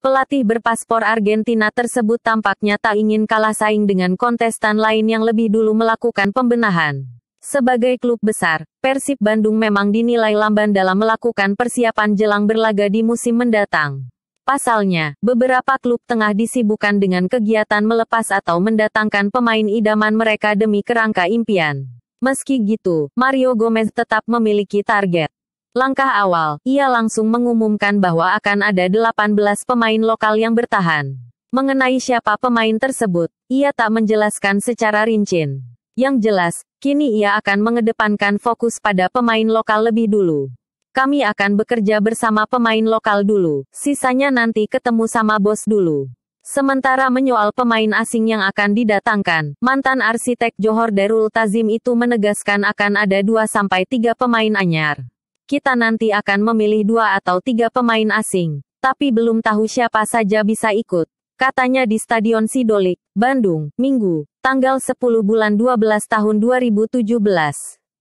Pelatih berpaspor Argentina tersebut tampaknya tak ingin kalah saing dengan kontestan lain yang lebih dulu melakukan pembenahan. Sebagai klub besar, Persib Bandung memang dinilai lamban dalam melakukan persiapan jelang berlaga di musim mendatang. Pasalnya, beberapa klub tengah disibukkan dengan kegiatan melepas atau mendatangkan pemain idaman mereka demi kerangka impian. Meski gitu, Mario Gomez tetap memiliki target. Langkah awal, ia langsung mengumumkan bahwa akan ada 18 pemain lokal yang bertahan. Mengenai siapa pemain tersebut, ia tak menjelaskan secara rinci. Yang jelas, kini ia akan mengedepankan fokus pada pemain lokal lebih dulu. Kami akan bekerja bersama pemain lokal dulu, sisanya nanti ketemu sama bos dulu. Sementara menyoal pemain asing yang akan didatangkan, mantan arsitek Johor Darul Tazim itu menegaskan akan ada 2-3 pemain anyar. Kita nanti akan memilih dua atau tiga pemain asing, tapi belum tahu siapa saja bisa ikut. Katanya di Stadion Sidolik, Bandung, Minggu, tanggal 10 bulan 12 tahun 2017.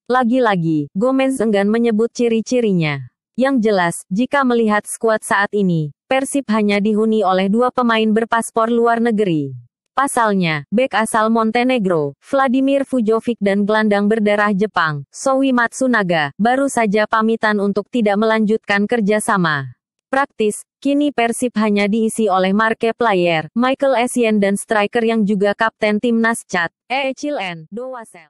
Lagi-lagi, Gomez enggan menyebut ciri-cirinya. Yang jelas, jika melihat skuad saat ini, Persib hanya dihuni oleh dua pemain berpaspor luar negeri. Pasalnya, bek asal Montenegro, Vladimir Fujovic dan gelandang berdarah Jepang, Sowi Matsunaga, baru saja pamitan untuk tidak melanjutkan kerjasama. Praktis, kini Persib hanya diisi oleh marque player, Michael Essien dan striker yang juga kapten timnas Chad, Chilen, Dowasel.